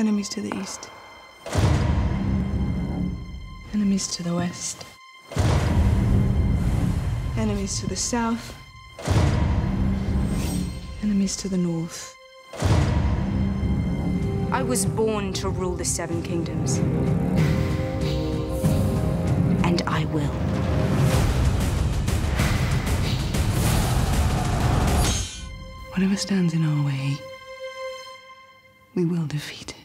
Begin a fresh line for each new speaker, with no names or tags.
Enemies to the east. Enemies to the west. Enemies to the south. Enemies to the north.
I was born to rule the Seven Kingdoms. And I will.
Whatever stands in our way, we will defeat. it.